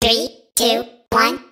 Three, two, one.